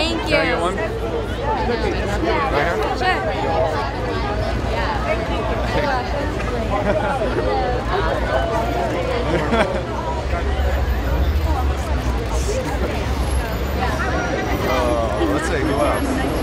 Thank you. Can I get one? Right here? Sure. Uh, let's see, who else?